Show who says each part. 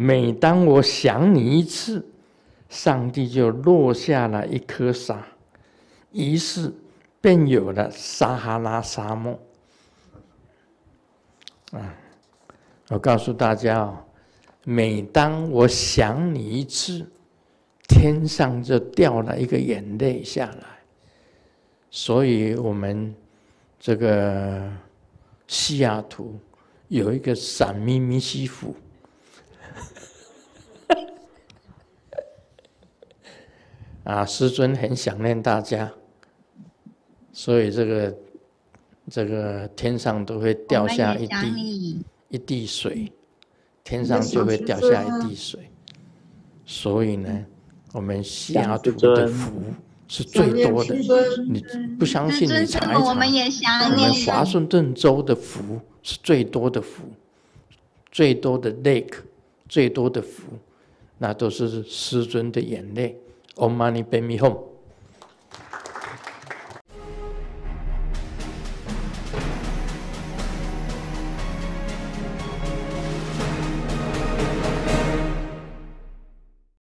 Speaker 1: 每当我想你一次，上帝就落下了一颗沙，于是便有了撒哈拉沙漠。啊，我告诉大家哦，每当我想你一次，天上就掉了一个眼泪下来。所以我们这个西雅图有一个闪咪咪西府。啊，师尊很想念大家，所以这个这个天上都会掉下一滴一滴水，天上就会掉下一滴水。所以呢，我们西雅图的福是最多的。你不相信？你查一查。我们华盛顿州的福是最多的福，最多的 lake，最多的福，那都是师尊的眼泪。Om Mani Padme Hum